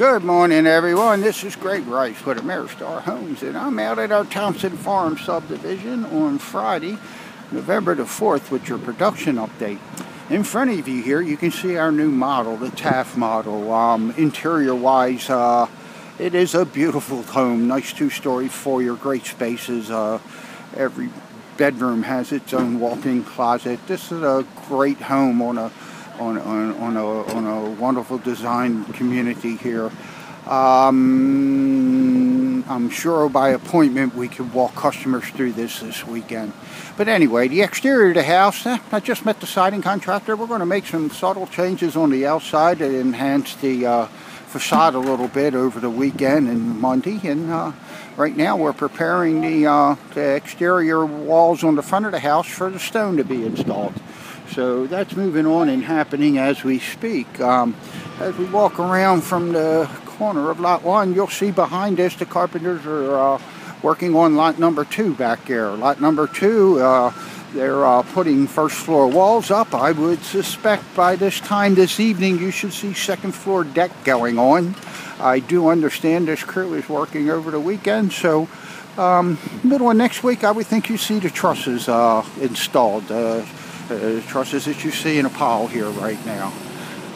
Good morning, everyone. This is Greg Rice with Ameristar Homes, and I'm out at our Thompson Farm subdivision on Friday, November the 4th, with your production update. In front of you here, you can see our new model, the Taft model. Um, Interior-wise, uh, it is a beautiful home. Nice two-story foyer, great spaces. Uh, every bedroom has its own walk-in closet. This is a great home on a on, on, on, a, on a wonderful design community here. Um, I'm sure by appointment we could walk customers through this this weekend. But anyway, the exterior of the house, eh, I just met the siding contractor. We're going to make some subtle changes on the outside to enhance the uh, facade a little bit over the weekend and Monday. And uh, right now we're preparing the, uh, the exterior walls on the front of the house for the stone to be installed. So that's moving on and happening as we speak. Um, as we walk around from the corner of lot one, you'll see behind us the carpenters are uh, working on lot number two back there. Lot number two, uh, they're uh, putting first floor walls up. I would suspect by this time this evening you should see second floor deck going on. I do understand this crew is working over the weekend, so um, middle of next week I would think you see the trusses uh, installed. Uh, trusses that you see in a pile here right now.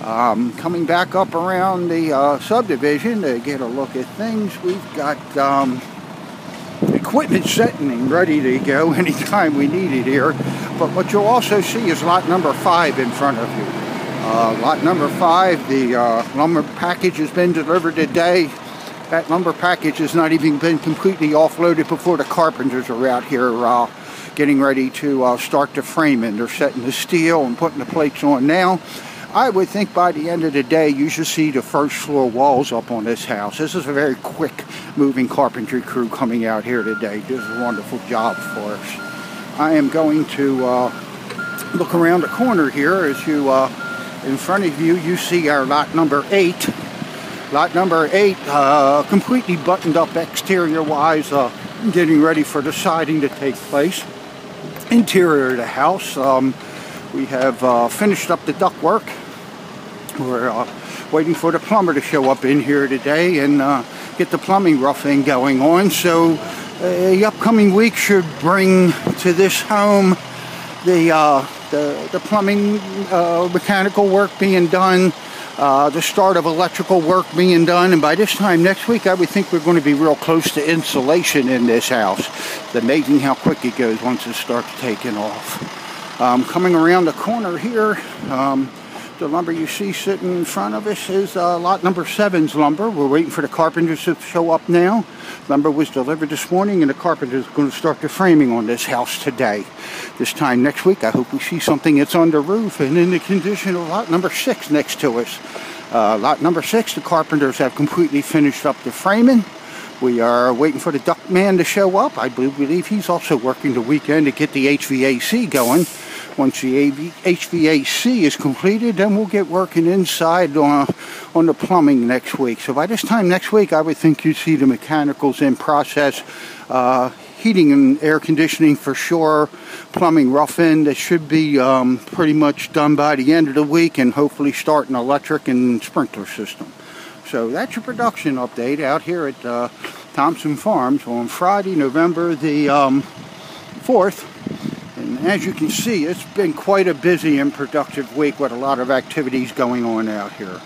Um, coming back up around the uh, subdivision to get a look at things, we've got um, equipment setting and ready to go anytime we need it here. But what you'll also see is lot number five in front of you. Uh, lot number five, the uh, lumber package has been delivered today. That lumber package has not even been completely offloaded before the carpenters are out here uh, getting ready to uh, start the framing. They're setting the steel and putting the plates on now. I would think by the end of the day you should see the first floor walls up on this house. This is a very quick moving carpentry crew coming out here today. Does a wonderful job for us. I am going to uh, look around the corner here as you, uh, in front of you, you see our lot number eight. Lot number eight, uh, completely buttoned up exterior wise, uh, getting ready for the siding to take place interior of the house. Um, we have uh, finished up the duct work. We're uh, waiting for the plumber to show up in here today and uh, get the plumbing roughing going on. So uh, the upcoming week should bring to this home the, uh, the, the, plumbing uh, mechanical work being done, uh, the start of electrical work being done, and by this time next week, I would think we're going to be real close to insulation in this house. It's amazing how quick it goes once it starts taking off. Um, coming around the corner here, um, the lumber you see sitting in front of us is uh, lot number seven's lumber. We're waiting for the carpenters to show up now. Lumber was delivered this morning and the carpenters are going to start the framing on this house today. This time next week, I hope we see something that's on the roof and in the condition of lot number six next to us. Uh, lot number six, the carpenters have completely finished up the framing. We are waiting for the duct man to show up. I believe he's also working the weekend to get the HVAC going. Once the HVAC is completed, then we'll get working inside on, on the plumbing next week. So by this time next week, I would think you'd see the mechanicals in process. Uh, heating and air conditioning for sure, plumbing rough in. That should be um, pretty much done by the end of the week and hopefully start an electric and sprinkler system. So that's your production update out here at uh, Thompson Farms on Friday, November the um, 4th. As you can see, it's been quite a busy and productive week with a lot of activities going on out here.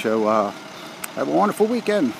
So uh, have a wonderful weekend.